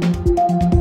you